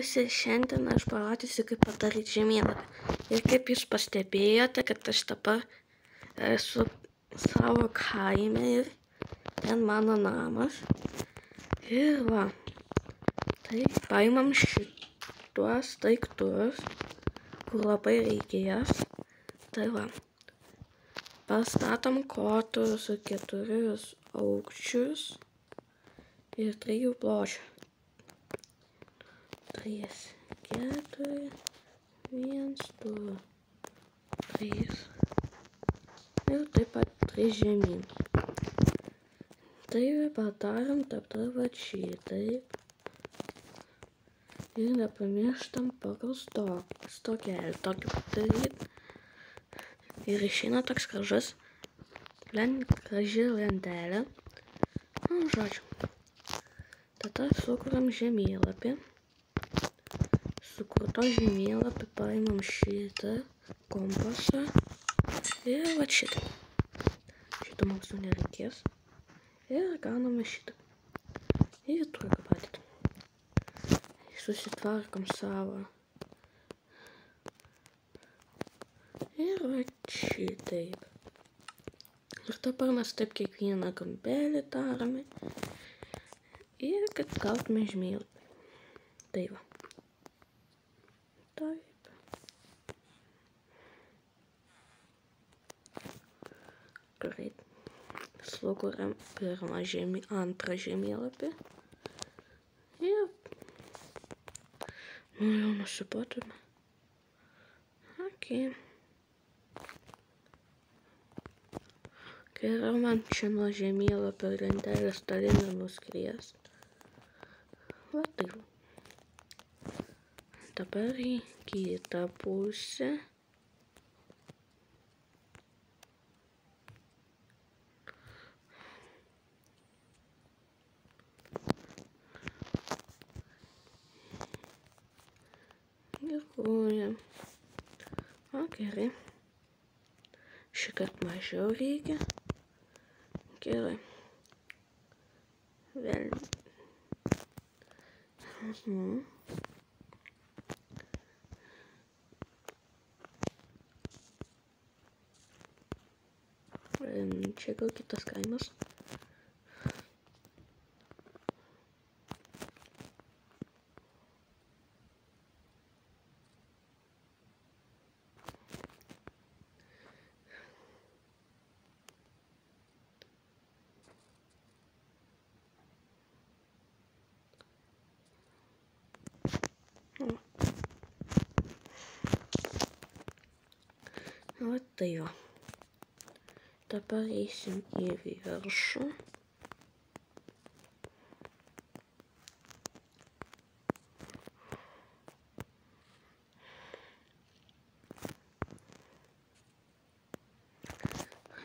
Šiandien aš parodysiu, kaip padaryti žemėlapį. Ir kaip jūs pastebėjote, kad aš dabar esu savo kaime ir ten mano namas. Ir va, tai paimam šituos daiktus, kur labai reikės. Tai va, pastatom kotus keturius aukščius ir trijų pločių. Trys, keturi, viens, du, trys. Ir taip pat trys žemyn. Tai padarom tada va šitaip. Ir nepamirštam pagal stok, stokelį tokį padaryti. Ir išeina toks gražus, len, graži lentelė. Nu, žodžiu. Tada sukuriam žemėlapį sukurto žemėlapį paimam šitą kompasą ir va šitą. Šitą mums jau nereikės. Ir gauname šitą. Ir turką patį. Susitvarkom savo. Ir va šitaip. Ir dabar mes taip kiekvieną kampelį darome. Ir kad gautume žemėlapį. Tai va. Taip. Greit. Sluguriam pirmą žemį, antrą žemėlapį. Ir. Nu jau nusipotame. Ok. Kai yra man čia nuo žemėlapio lentelės toli nenuskries. Va taip. Dabar į kitą pusę. Dėkuoju. O gerai. Šįkart mažiau reikia. Gerai. Vėl. Mhm. Čia gal kitas kaimas. Va tai va. Dabar eisim į viršų.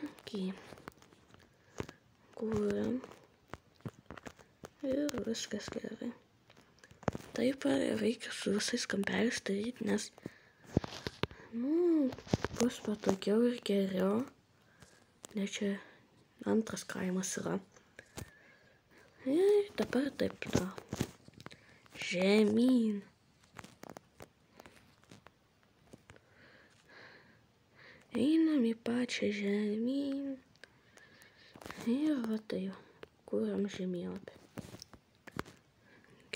Okay. Kūriam. Ir viskas gerai. Taip reikia su visais kampeliais daryti, nes nu, bus patogiau ir geriau. Nes čia antras kaimas yra. Ir dabar taip da. Žemyn. Einam į pačią žemyn. Ir va tai, kuriam žemėlapį.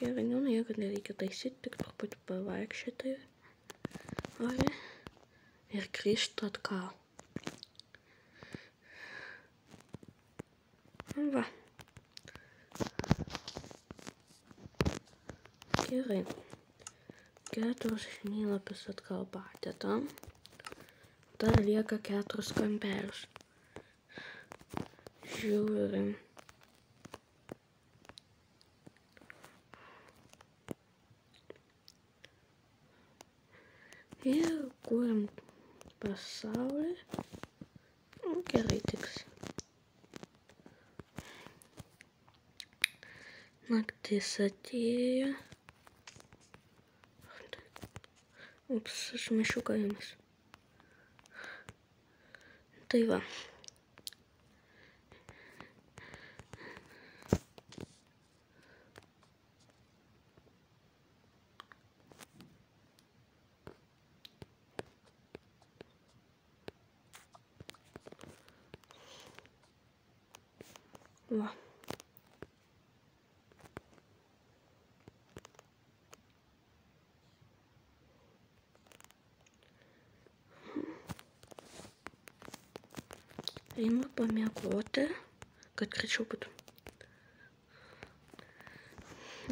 Gerai, nu nieko nereikia taisyti, tik truputį pavaikščioti. Ore. Ir grįžti atgal. Va. Gerai. Keturis žemėlapius atgal padedam. Dar lieka keturis kampelius. Žiūrim. Ir kuriam pasaulį. Gerai tiks. на красоте. Упс, аж ми шукаємось. Дива. Wow. Einu pamiegoti, kad greičiau būtų.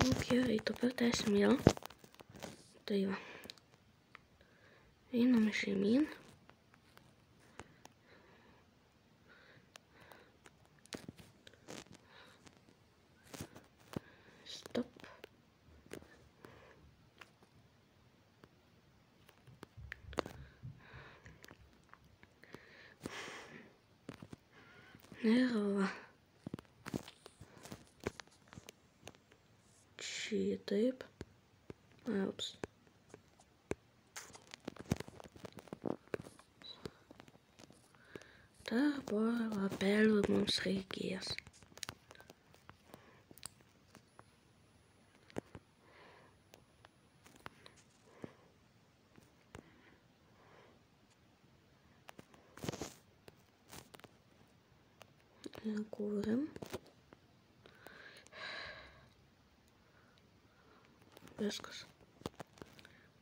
Nu, gerai, dabar tęsim vėl. Tai va. Einam žemyn. Ir va. Šitaip. Ups. Darbo lapelių mums reikės. Ir kūrim. Viskas.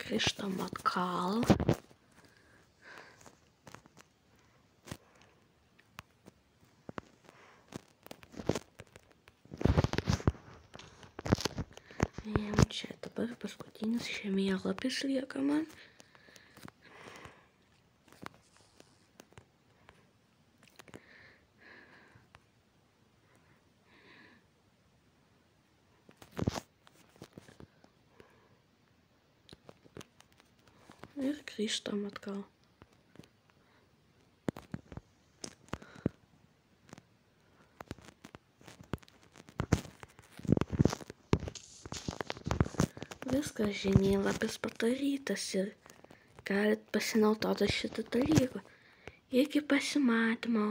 Grįžtam atgal. Ėjom čia dabar paskutinis žemėlapis lieka man. Ir grįžtam atgal. Viskas žemėlapis padarytas ir galit pasinaudoti šitą dalyką. Iki pasimatymo.